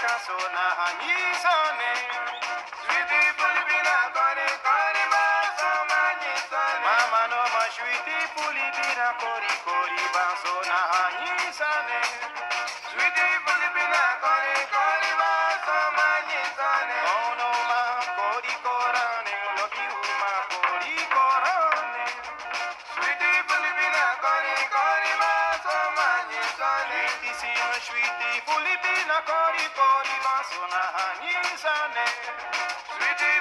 Caso na Anizone, we people be not Sweetie, fully been a cori cori, but so. Sweetie,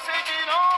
você de.